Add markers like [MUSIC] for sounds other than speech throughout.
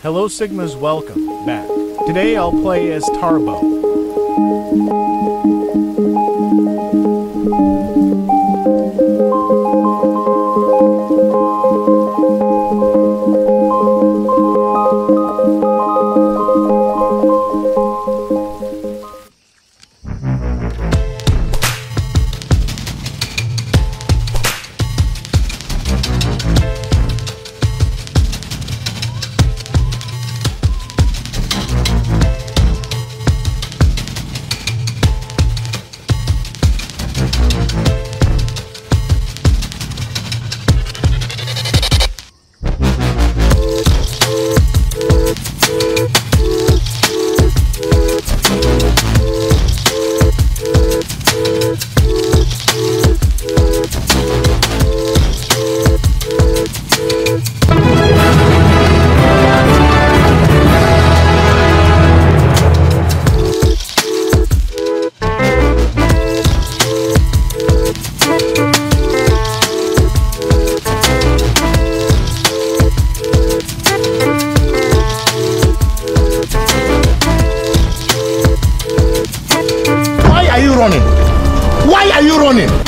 Hello Sigmas, welcome back. Today I'll play as Tarbo. Why are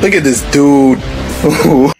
Look at this dude. [LAUGHS]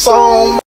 so